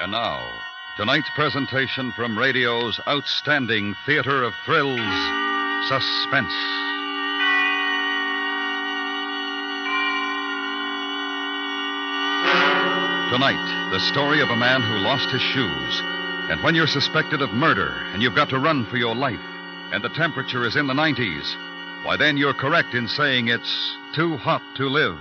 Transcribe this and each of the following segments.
And now, tonight's presentation from radio's outstanding theater of thrills, Suspense. Tonight, the story of a man who lost his shoes. And when you're suspected of murder and you've got to run for your life, and the temperature is in the 90s, why, then you're correct in saying it's too hot to live.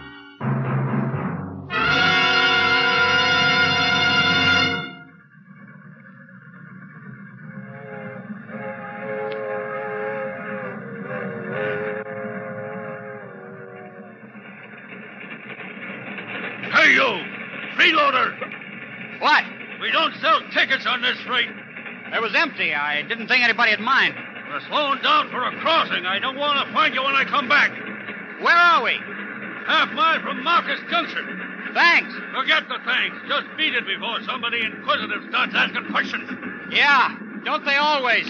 Empty. I didn't think anybody'd mind. We're slowing down for a crossing. I don't want to find you when I come back. Where are we? Half mile from Marcus Junction. Thanks. Forget the thanks. Just beat it before somebody inquisitive starts asking questions. Yeah, don't they always?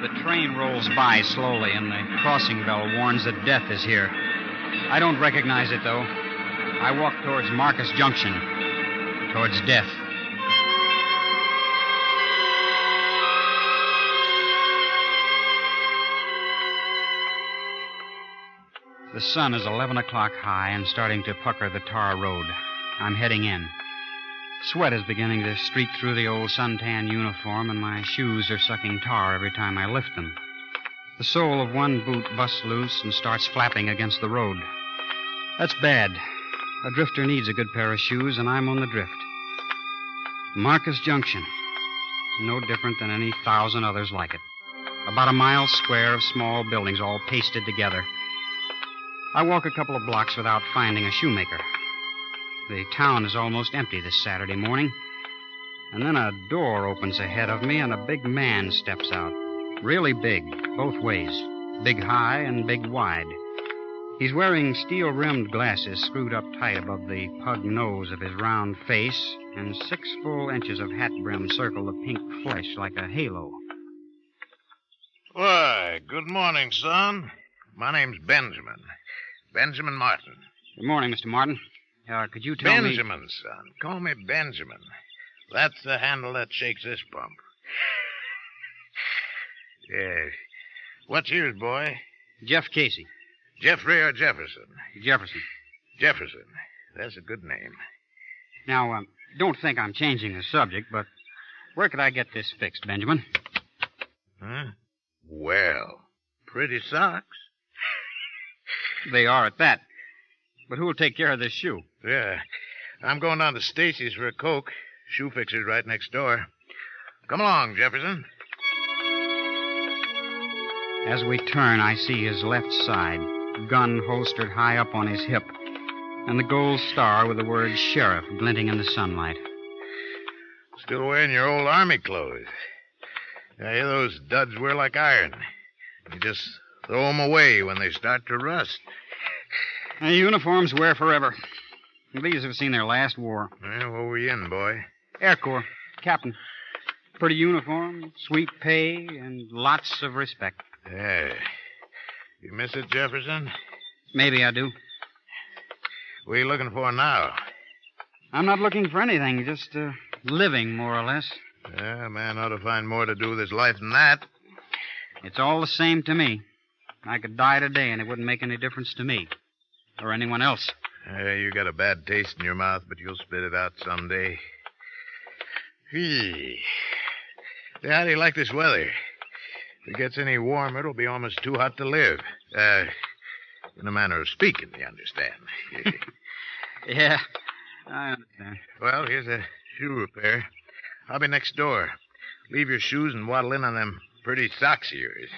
The train rolls by slowly, and the crossing bell warns that death is here. I don't recognize it, though. I walk towards Marcus Junction, towards death. The sun is 11 o'clock high and starting to pucker the tar road. I'm heading in. Sweat is beginning to streak through the old suntan uniform, and my shoes are sucking tar every time I lift them. The sole of one boot busts loose and starts flapping against the road. That's bad. A drifter needs a good pair of shoes, and I'm on the drift. Marcus Junction. No different than any thousand others like it. About a mile square of small buildings all pasted together. I walk a couple of blocks without finding a shoemaker. The town is almost empty this Saturday morning. And then a door opens ahead of me, and a big man steps out. Really big, both ways. Big high and big wide. He's wearing steel rimmed glasses screwed up tight above the pug nose of his round face, and six full inches of hat brim circle the pink flesh like a halo. Why, good morning, son. My name's Benjamin. Benjamin Martin. Good morning, Mr. Martin. Uh, could you tell me. Benjamin, son. Call me Benjamin. That's the handle that shakes this pump. yes. What's yours, boy? Jeff Casey. Jeffrey or Jefferson? Jefferson. Jefferson. That's a good name. Now, um, don't think I'm changing the subject, but where could I get this fixed, Benjamin? Huh? Well, pretty socks. They are at that. But who'll take care of this shoe? Yeah. I'm going down to Stacy's for a Coke. Shoe fixer's right next door. Come along, Jefferson. As we turn, I see his left side, gun holstered high up on his hip, and the gold star with the word sheriff glinting in the sunlight. Still wearing your old army clothes. Yeah, those duds wear like iron. You just throw 'em away when they start to rust. The uniforms wear forever. These have seen their last war. Well, what were you in, boy? Air Corps, captain. Pretty uniform, sweet pay, and lots of respect. Yeah. You miss it, Jefferson? Maybe I do. What are you looking for now? I'm not looking for anything, just uh, living, more or less. Yeah, a man ought to find more to do with his life than that. It's all the same to me. I could die today, and it wouldn't make any difference to me. Or anyone else. Yeah, you got a bad taste in your mouth, but you'll spit it out someday. Yeah, how do you like this weather? If it gets any warmer, it'll be almost too hot to live. Uh, in a manner of speaking, you understand. Yeah, I understand. well, here's a shoe repair. I'll be next door. Leave your shoes and waddle in on them pretty socks of yours.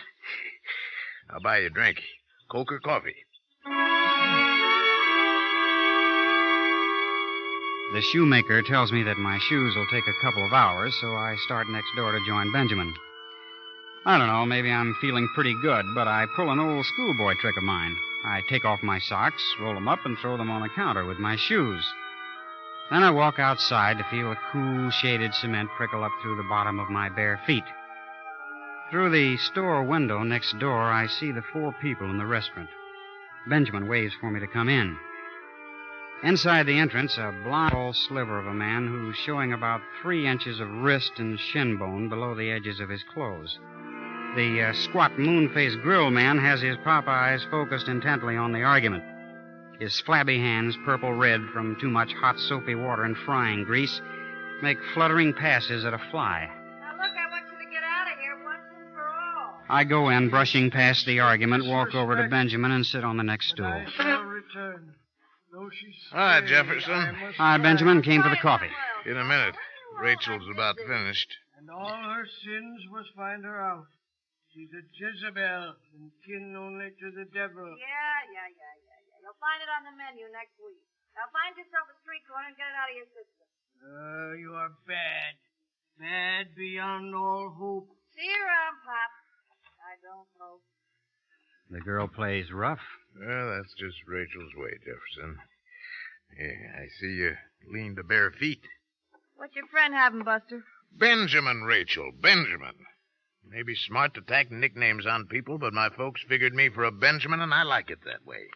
I'll buy you a drink. Coke or coffee? The shoemaker tells me that my shoes will take a couple of hours, so I start next door to join Benjamin. I don't know, maybe I'm feeling pretty good, but I pull an old schoolboy trick of mine. I take off my socks, roll them up, and throw them on the counter with my shoes. Then I walk outside to feel the cool, shaded cement prickle up through the bottom of my bare feet. Through the store window next door, I see the four people in the restaurant. Benjamin waves for me to come in. Inside the entrance, a blond sliver of a man who's showing about three inches of wrist and shin bone below the edges of his clothes. The uh, squat moon faced grill man has his pop eyes focused intently on the argument. His flabby hands, purple red from too much hot soapy water and frying grease, make fluttering passes at a fly. Now, look, I want you to get out of here once and for all. I go in, brushing past the argument, walk over to Benjamin, and sit on the next stool. I shall return. Though she Hi, Jefferson. Hi. Benjamin. Came for the coffee. In a minute. Rachel's about finished. And all her sins must find her out. She's a Jezebel and kin only to the devil. Yeah, yeah, yeah, yeah, yeah. You'll find it on the menu next week. Now find yourself a street corner and get it out of your system. Uh, you are bad. Bad beyond all hope. See you around, Pop. I don't know. The girl plays rough. Well, that's just Rachel's way, Jefferson. Yeah, I see you lean to bare feet. What's your friend having, Buster? Benjamin, Rachel, Benjamin. Maybe smart to tack nicknames on people, but my folks figured me for a Benjamin, and I like it that way.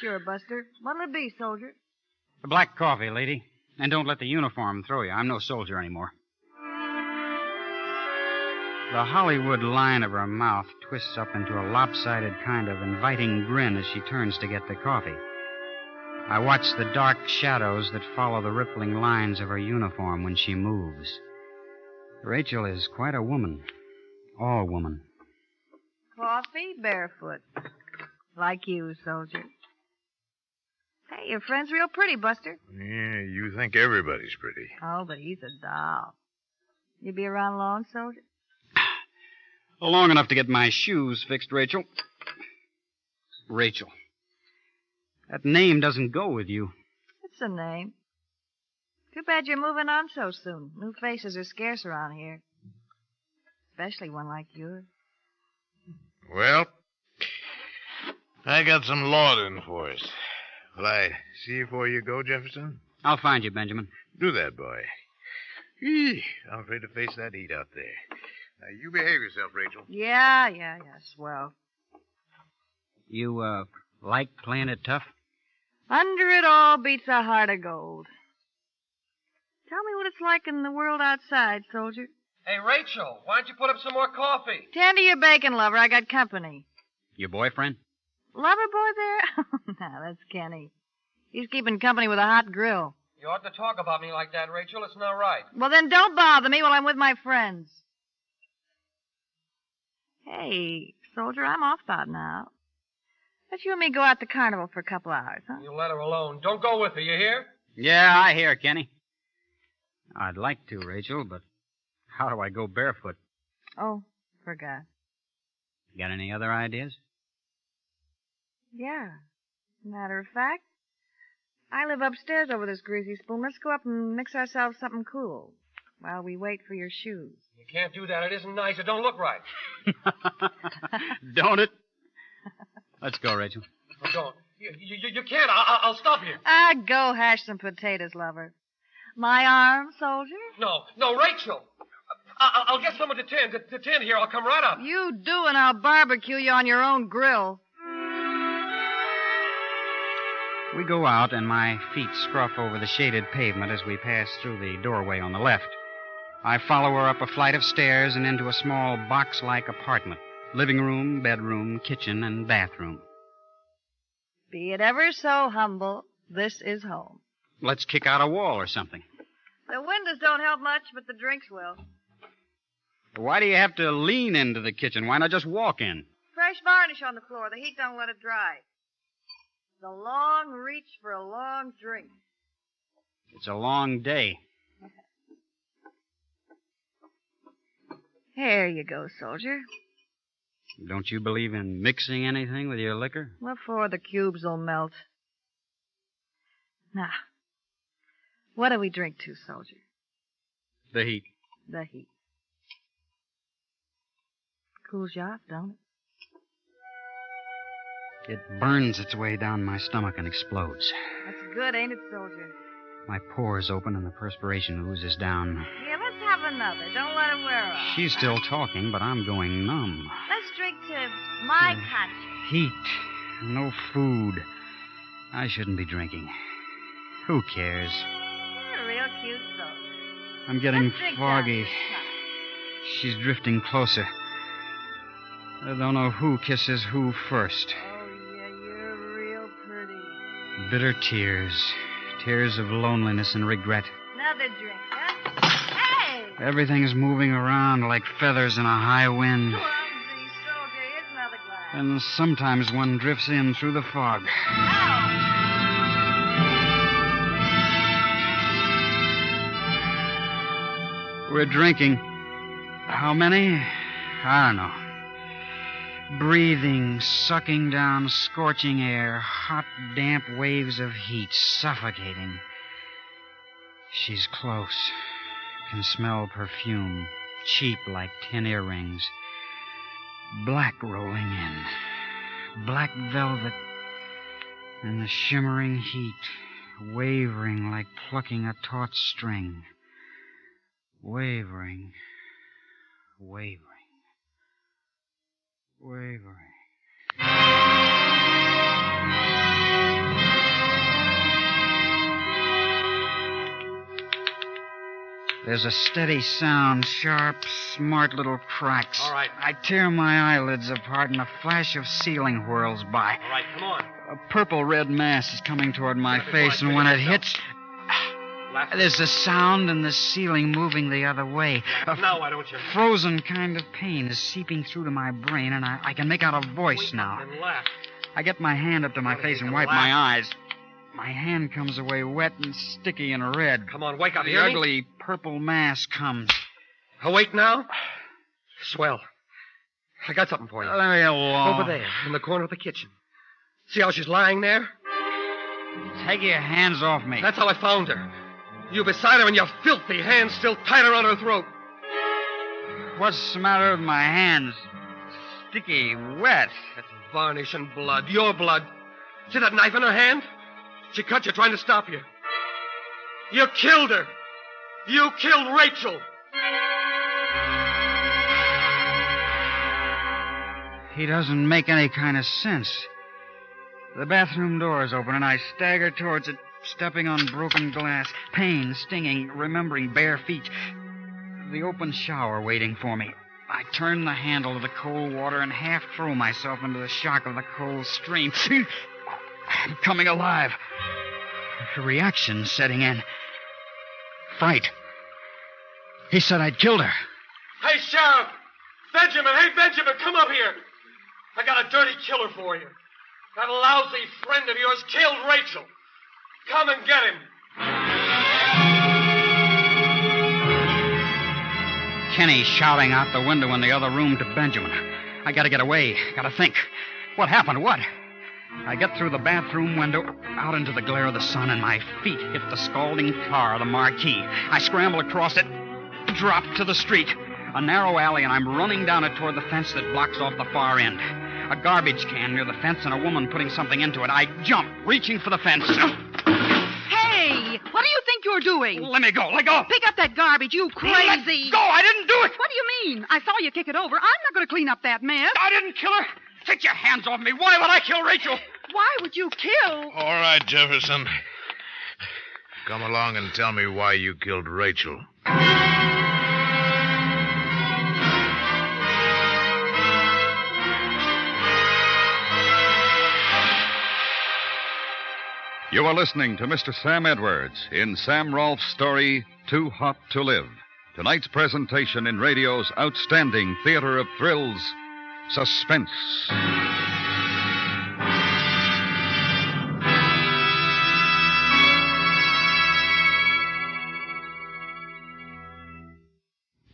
Sure, Buster. What'll it be, soldier? The black coffee, lady. And don't let the uniform throw you. I'm no soldier anymore. The Hollywood line of her mouth twists up into a lopsided kind of inviting grin as she turns to get the coffee. I watch the dark shadows that follow the rippling lines of her uniform when she moves. Rachel is quite a woman. All woman. Coffee, barefoot. Like you, soldier. Hey, your friend's real pretty, Buster. Yeah, you think everybody's pretty. Oh, but he's a doll. You be around long, soldier? Oh, long enough to get my shoes fixed, Rachel. Rachel. That name doesn't go with you. It's a name. Too bad you're moving on so soon. New faces are scarce around here. Especially one like yours. Well, I got some lauding for us. Will I see you before you go, Jefferson? I'll find you, Benjamin. Do that, boy. Eee, I'm afraid to face that heat out there. Now, you behave yourself, Rachel. Yeah, yeah, yeah. Swell. You, uh, like playing it tough? Under it all beats a heart of gold. Tell me what it's like in the world outside, soldier. Hey, Rachel, why don't you put up some more coffee? Tend to your bacon, lover. I got company. Your boyfriend? Lover boy there? Oh, no, that's Kenny. He's keeping company with a hot grill. You ought to talk about me like that, Rachel. It's not right. Well, then don't bother me while I'm with my friends. Hey, soldier, I'm off about now. Let you and me go out to the carnival for a couple hours, huh? You let her alone. Don't go with her, you hear? Yeah, I hear, Kenny. I'd like to, Rachel, but how do I go barefoot? Oh, forgot. Got any other ideas? Yeah. Matter of fact, I live upstairs over this greasy spoon. Let's go up and mix ourselves something cool while we wait for your shoes. You can't do that. It isn't nice. It don't look right. Don't it? Let's go, Rachel. Oh, don't. You, you, you can't. I, I'll stop you. Ah, go hash some potatoes, lover. My arm, soldier? No, no, Rachel. I, I'll get someone to tend to, to tend here. I'll come right up. You do, and I'll barbecue you on your own grill. We go out, and my feet scruff over the shaded pavement as we pass through the doorway on the left. I follow her up a flight of stairs and into a small box like apartment living room, bedroom, kitchen, and bathroom. Be it ever so humble, this is home. Let's kick out a wall or something. The windows don't help much, but the drinks will. Why do you have to lean into the kitchen? Why not just walk in? Fresh varnish on the floor. The heat don't let it dry. The long reach for a long drink. It's a long day. Here you go, soldier. Don't you believe in mixing anything with your liquor? What for? The cubes will melt. Now, what do we drink to, soldier? The heat. The heat. Cools you off, don't it? It burns its way down my stomach and explodes. That's good, ain't it, soldier? My pores open and the perspiration oozes down. Yeah, let's have another. Don't let it wear off. She's still talking, but I'm going numb. Let's drink to my mm. conscience. Heat. No food. I shouldn't be drinking. Who cares? You're a real cute soul. I'm getting foggy. She's drifting closer. I don't know who kisses who first. Oh, yeah, you're real pretty. Bitter tears. Tears of loneliness and regret. Another drink, huh? Hey! Everything's moving around like feathers in a high wind. Soldier, here's another glass. And sometimes one drifts in through the fog. Ow! We're drinking. How many? I don't know. Breathing, sucking down scorching air, hot, damp waves of heat, suffocating. She's close. Can smell perfume, cheap like tin earrings. Black rolling in. Black velvet. And the shimmering heat, wavering like plucking a taut string wavering, wavering, wavering. There's a steady sound, sharp, smart little cracks. All right. I tear my eyelids apart, and a flash of ceiling whirls by. All right, come on. A purple red mass is coming toward my face, and when it hits, There's a sound and the ceiling moving the other way. A Now, why don't you? frozen kind of pain is seeping through to my brain, and I, I can make out a voice Wake now. And laugh. I get my hand up to my face and wipe laugh? my eyes. My hand comes away wet and sticky and red. Come on, wake up. The Hear me? ugly purple mass comes. Awake now? Swell. I got something for you. Alone. Over there, in the corner of the kitchen. See how she's lying there? Take your hands off me. That's how I found her. You beside her and your filthy hands still tied around her throat. What's the matter with my hands? Sticky, wet. That's varnish and blood. Your blood. See that knife in her hand? She cut you trying to stop you. You killed her. You killed Rachel. He doesn't make any kind of sense. The bathroom door is open, and I stagger towards it, stepping on broken glass, pain, stinging, remembering bare feet. The open shower waiting for me. I turn the handle to the cold water and half throw myself into the shock of the cold stream. I'm coming alive. Reaction setting in. Fright. He said I'd killed her. Hey, Sheriff! Benjamin! Hey, Benjamin, come up here! I got a dirty killer for you. That lousy friend of yours killed Rachel. Come and get him. Kenny shouting out the window in the other room to Benjamin. I gotta get away. Gotta think. What happened? What? I get through the bathroom window, out into the glare of the sun, and my feet hit the scalding car, the marquee. I scramble across it, drop to the street. A narrow alley, and I'm running down it toward the fence that blocks off the far end. A garbage can near the fence, and a woman putting something into it. I jump, reaching for the fence. Hey, what do you think you're doing? Let me go. Let go. Pick up that garbage, you crazy. Let go. I didn't do it. What do you mean? I saw you kick it over. I'm not going to clean up that mess. I didn't kill her. Take your hands off me. Why would I kill Rachel? Why would you kill? All right, Jefferson. Come along and tell me why you killed Rachel. You are listening to Mr. Sam Edwards in Sam Rolfe's story, Too Hot to Live. Tonight's presentation in radio's outstanding theater of thrills, Suspense.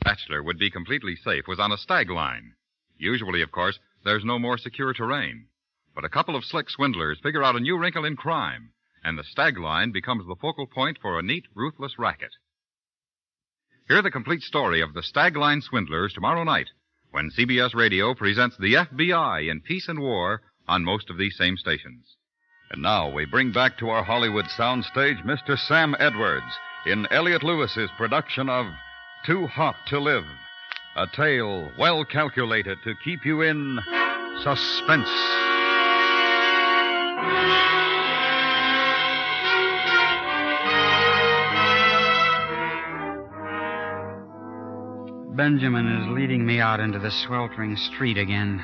Bachelor would be completely safe was on a stag line. Usually, of course, there's no more secure terrain. But a couple of slick swindlers figure out a new wrinkle in crime, and the stag line becomes the focal point for a neat, ruthless racket. Hear the complete story of the stag line swindlers tomorrow night when CBS Radio presents the FBI in Peace and War on most of these same stations. And now we bring back to our Hollywood soundstage Mr. Sam Edwards in Elliot Lewis's production of Too Hot to Live, a tale well calculated to keep you in suspense. Benjamin is leading me out into the sweltering street again.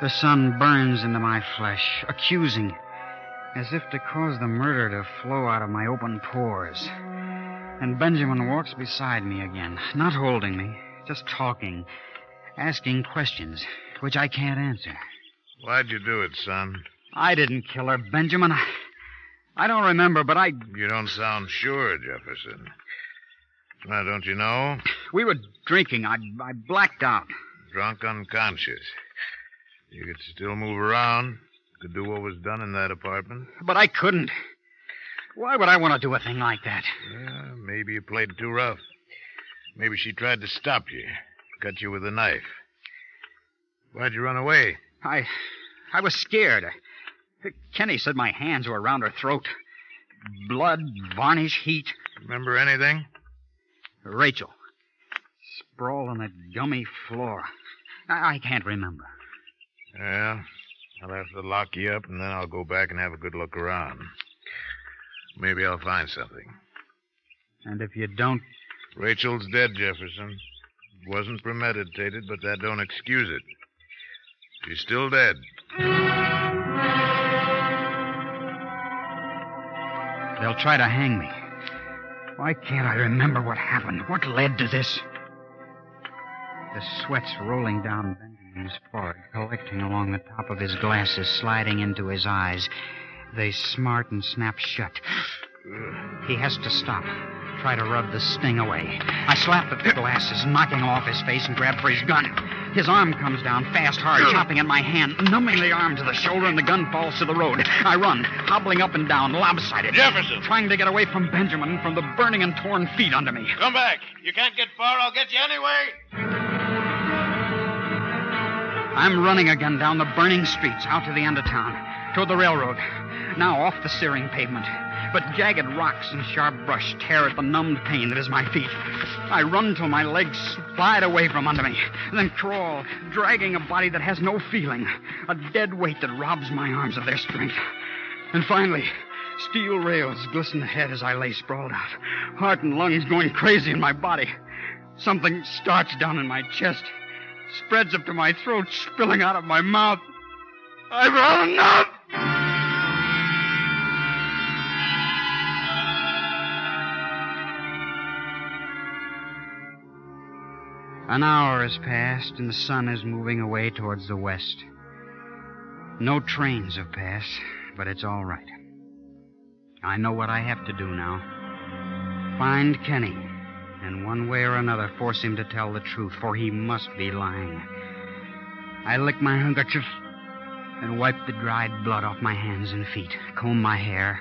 The sun burns into my flesh, accusing, as if to cause the murder to flow out of my open pores. And Benjamin walks beside me again, not holding me, just talking, asking questions, which I can't answer. Why'd you do it, son? I didn't kill her, Benjamin. I, I don't remember, but I. You don't sound sure, Jefferson. Don't you know? We were drinking. I, I blacked out. Drunk unconscious. You could still move around. Could do what was done in that apartment. But I couldn't. Why would I want to do a thing like that? Yeah, maybe you played too rough. Maybe she tried to stop you, cut you with a knife. Why'd you run away? I. I was scared. Kenny said my hands were around her throat. Blood, varnish, heat. Remember anything? Rachel. Sprawled on that gummy floor. I, I can't remember. Yeah. I'll have to lock you up, and then I'll go back and have a good look around. Maybe I'll find something. And if you don't. Rachel's dead, Jefferson. It wasn't premeditated, but that don't excuse it. She's still dead. They'll try to hang me. Why can't I remember what happened? What led to this? The sweat's rolling down Benjamin's forehead, collecting along the top of his glasses, sliding into his eyes. They smart and snap shut. He has to stop. Try to rub the sting away. I slap at the glasses, knocking off his face, and grab for his gun. His arm comes down fast, hard, chopping at my hand, numbing the arm to the shoulder, and the gun falls to the road. I run, hobbling up and down, lopsided. Jefferson! Trying to get away from Benjamin, from the burning and torn feet under me. Come back. You can't get far. I'll get you anyway. I'm running again down the burning streets, out to the end of town, toward the railroad. Now off the searing pavement. But jagged rocks and sharp brush tear at the numbed pain that is my feet. I run till my legs slide away from under me, then crawl, dragging a body that has no feeling, a dead weight that robs my arms of their strength. And finally, steel rails glisten ahead as I lay sprawled out, heart and lungs going crazy in my body. Something starts down in my chest, spreads up to my throat, spilling out of my mouth. I've had enough! An hour has passed, and the sun is moving away towards the west. No trains have passed, but it's all right. I know what I have to do now. Find Kenny, and one way or another force him to tell the truth, for he must be lying. I lick my handkerchief and wipe the dried blood off my hands and feet, comb my hair,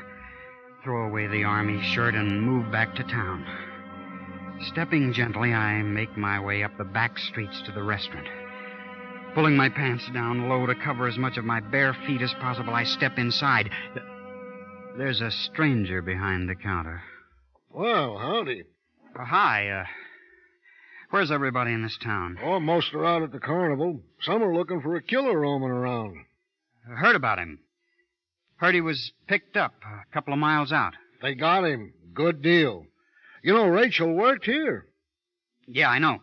throw away the army shirt, and move back to town. Stepping gently, I make my way up the back streets to the restaurant. Pulling my pants down low to cover as much of my bare feet as possible, I step inside. There's a stranger behind the counter. Well, howdy. Oh, hi, uh, where's everybody in this town? Oh, most are out at the carnival. Some are looking for a killer roaming around. I heard about him. Heard he was picked up a couple of miles out. They got him. Good deal. You know, Rachel worked here. Yeah, I know.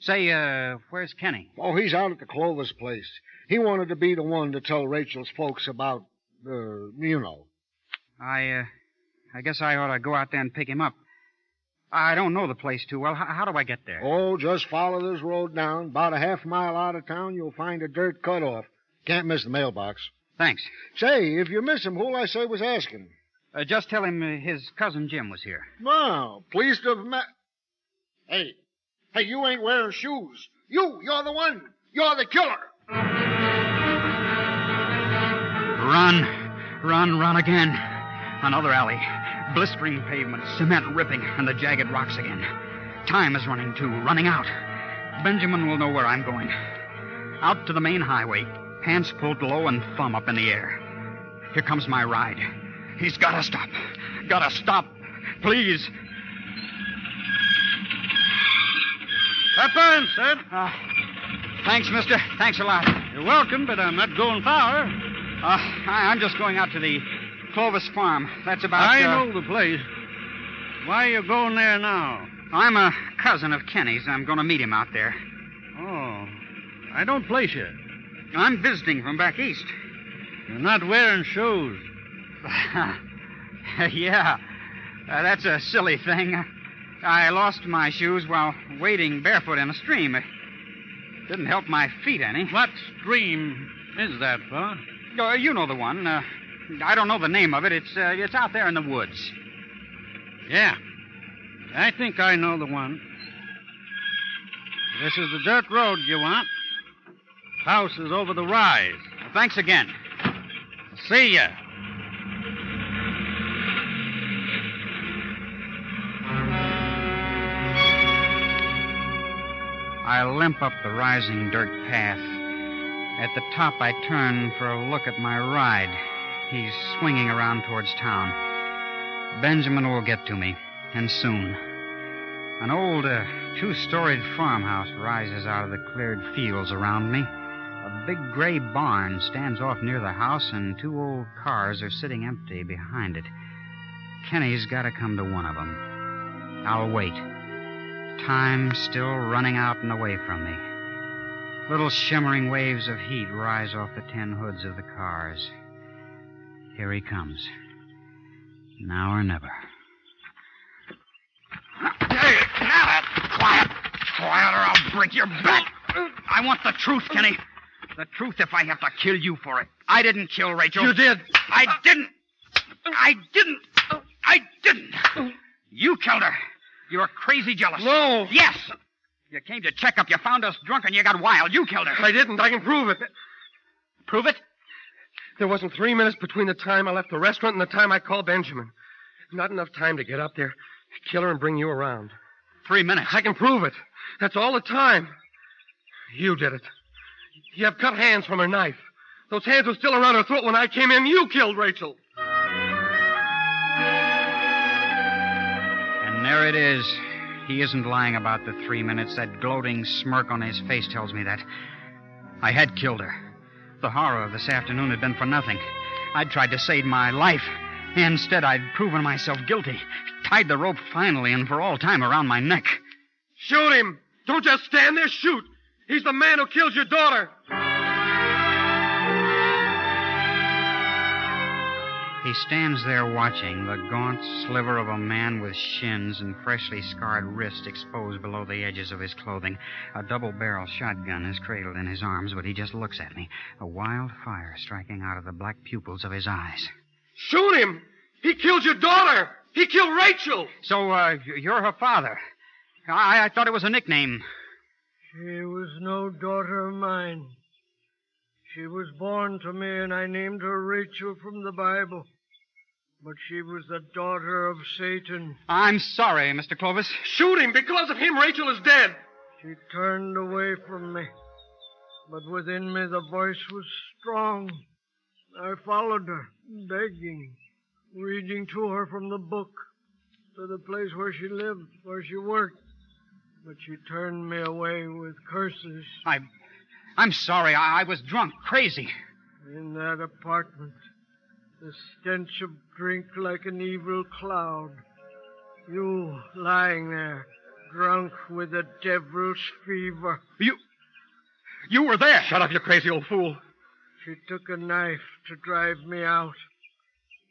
Say, uh, where's Kenny? Oh, he's out at the Clovis place. He wanted to be the one to tell Rachel's folks about, uh, you know. I, uh, I guess I ought to go out there and pick him up. I don't know the place too well. How, how do I get there? Oh, just follow this road down. About a half mile out of town, you'll find a dirt cutoff. Can't miss the mailbox. Thanks. Say, if you miss him, who'll I say was asking? Uh, just tell him uh, his cousin Jim was here. Wow, pleased to have met. Hey, hey, you ain't wearing shoes. You, you're the one. You're the killer. Run, run, run again. Another alley. Blistering pavement, cement ripping, and the jagged rocks again. Time is running too, running out. Benjamin will know where I'm going. Out to the main highway, pants pulled low and thumb up in the air. Here comes my ride. He's gotta stop. Gotta stop. Please. That fine, Sid. Uh, thanks, mister. Thanks a lot. You're welcome, but I'm not going far. Uh, I, I'm just going out to the Clovis Farm. That's about. I uh, know the place. Why are you going there now? I'm a cousin of Kenny's. I'm going to meet him out there. Oh, I don't place you. I'm visiting from back east. You're not wearing shoes. yeah, uh, that's a silly thing. I lost my shoes while wading barefoot in a stream. It didn't help my feet any. What stream is that, fella? Uh, you know the one. Uh, I don't know the name of it. It's uh, it's out there in the woods. Yeah. I think I know the one. This is the dirt road you want. House is over the rise. Thanks again. See ya. I limp up the rising dirt path. At the top, I turn for a look at my ride. He's swinging around towards town. Benjamin will get to me, and soon. An old uh, two storied farmhouse rises out of the cleared fields around me. A big gray barn stands off near the house, and two old cars are sitting empty behind it. Kenny's got to come to one of them. I'll wait. Time still running out and away from me. Little shimmering waves of heat rise off the tin hoods of the cars. Here he comes. Now or never. Hey, now, quiet. Quiet or I'll break your back. I want the truth, Kenny. The truth if I have to kill you for it. I didn't kill Rachel. You did. I didn't. I didn't. I didn't. You killed her. You're crazy jealous. No. Yes. You came to check up. You found us drunk and you got wild. You killed her. I didn't. I can prove it. Prove it? There wasn't three minutes between the time I left the restaurant and the time I called Benjamin. Not enough time to get up there, kill her, and bring you around. Three minutes. I can prove it. That's all the time. You did it. You have cut hands from her knife. Those hands were still around her throat when I came in. You killed Rachel. There it is. He isn't lying about the three minutes. That gloating smirk on his face tells me that. I had killed her. The horror of this afternoon had been for nothing. I'd tried to save my life. Instead, I'd proven myself guilty. Tied the rope finally and for all time around my neck. Shoot him. Don't just stand there. Shoot. He's the man who killed your daughter. He stands there watching, the gaunt sliver of a man with shins and freshly scarred wrists exposed below the edges of his clothing. A double barrel shotgun is cradled in his arms, but he just looks at me, a wild fire striking out of the black pupils of his eyes. Shoot him. He killed your daughter. He killed Rachel. So, uh, you're her father. I, I thought it was a nickname. She was no daughter of mine. She was born to me, and I named her Rachel from the Bible. But she was the daughter of Satan. I'm sorry, Mr. Clovis. Shoot him. Because of him, Rachel is dead. She turned away from me. But within me, the voice was strong. I followed her, begging, reading to her from the book, to the place where she lived, where she worked. But she turned me away with curses. I, I'm sorry. I, I was drunk, crazy. In that apartment, the stench of drink like an evil cloud. You lying there, drunk with a devil's fever. You. You were there. Shut up, you crazy old fool. She took a knife to drive me out.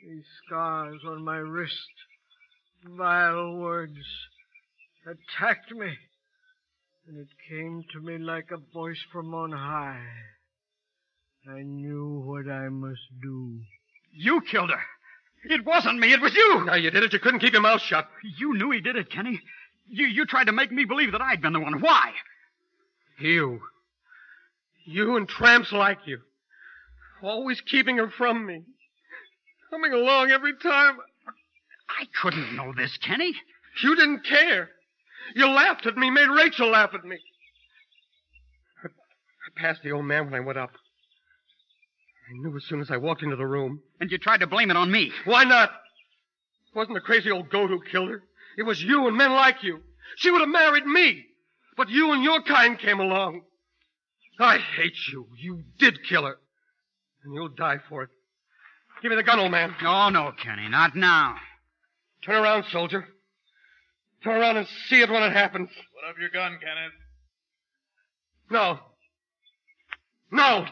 These scars on my wrist, vile words, attacked me. And it came to me like a voice from on high. I knew what I must do. You killed her. It wasn't me. It was you. Now you did it. You couldn't keep your mouth shut. You knew he did it, Kenny. You, you tried to make me believe that I'd been the one. Why? You. You and tramps like you. Always keeping her from me. Coming along every time. I couldn't know this, Kenny. You didn't care. You laughed at me, made Rachel laugh at me. I, I passed the old man when I went up. I knew as soon as I walked into the room. And you tried to blame it on me. Why not? It wasn't the crazy old goat who killed her. It was you and men like you. She would have married me. But you and your kind came along. I hate you. You did kill her. And you'll die for it. Give me the gun, old man. Oh, no, Kenny, not now. Turn around, soldier. Turn around and see it when it happens. Put up your gun, Kenneth. No. No!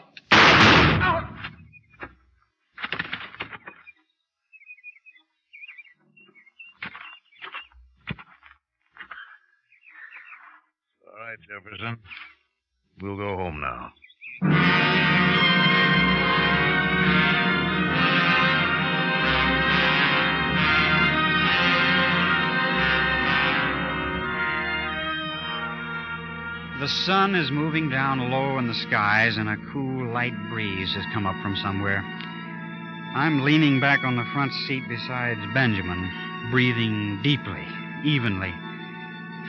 All right, Jefferson. We'll go home now. The sun is moving down low in the skies, and a cool, light breeze has come up from somewhere. I'm leaning back on the front seat beside Benjamin, breathing deeply, evenly,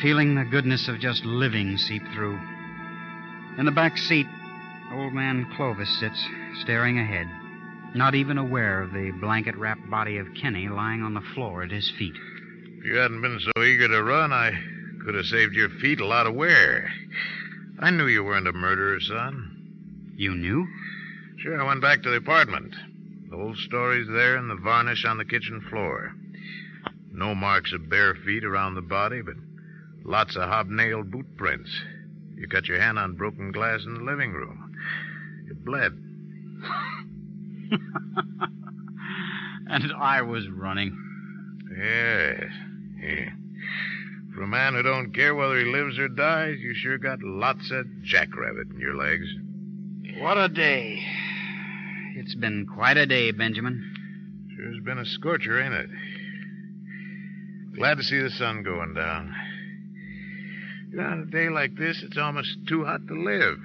feeling the goodness of just living seep through. In the back seat, old man Clovis sits, staring ahead, not even aware of the blanket wrapped body of Kenny lying on the floor at his feet. If you hadn't been so eager to run, I could have saved your feet a lot of wear. I knew you weren't a murderer, son. You knew? Sure, I went back to the apartment. The whole story's there in the varnish on the kitchen floor. No marks of bare feet around the body, but lots of hobnailed boot prints. You cut your hand on broken glass in the living room. It bled. and I was running. Yes. Yeah. For a man who don't care whether he lives or dies, you sure got lots of jackrabbit in your legs. What a day. It's been quite a day, Benjamin. Sure's been a scorcher, ain't it? Glad to see the sun going down. You know, on a day like this, it's almost too hot to live.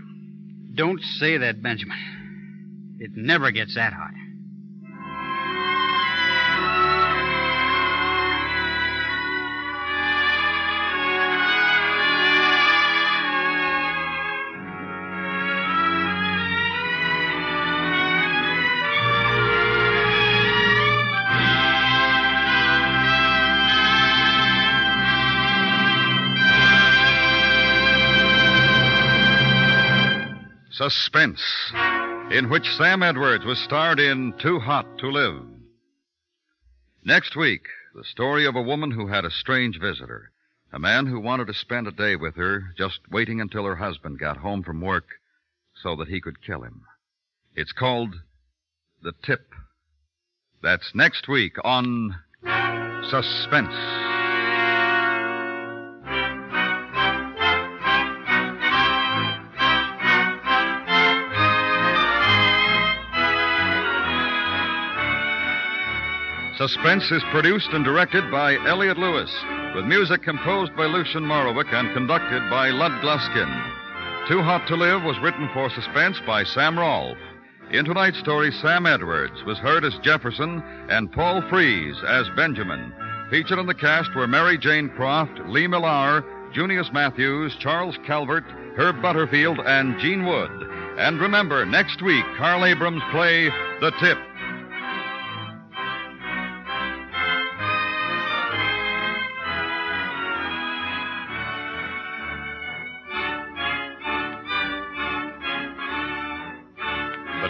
Don't say that, Benjamin. It never gets that hot. Suspense, in which Sam Edwards was starred in Too Hot to Live. Next week, the story of a woman who had a strange visitor. A man who wanted to spend a day with her, just waiting until her husband got home from work so that he could kill him. It's called The Tip. That's next week on Suspense. Suspense is produced and directed by Elliot Lewis, with music composed by Lucien Moraweck and conducted by Lud Gluskin. Too Hot to Live was written for Suspense by Sam Rolfe. In tonight's story, Sam Edwards was heard as Jefferson and Paul Frees as Benjamin. Featured in the cast were Mary Jane Croft, Lee Millar, Junius Matthews, Charles Calvert, Herb Butterfield, and Jeane Wood. And remember, next week, Carl Abrams' play The Tip.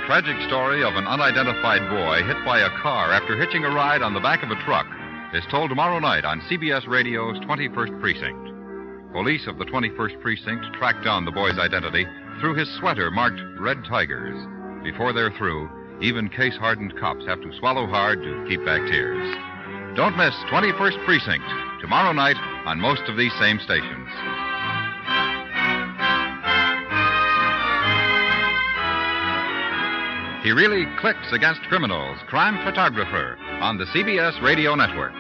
Tragic story of an unidentified boy hit by a car after hitching a ride on the back of a truck is told tomorrow night on CBS Radio's 21st Precinct. Police of the 21st Precinct tracked down the boy's identity through his sweater marked Red Tigers. Before they're through, even case hardened cops have to swallow hard to keep back tears. Don't miss 21st Precinct tomorrow night on most of these same stations. He really clicks against criminals, crime photographer on the CBS Radio Network.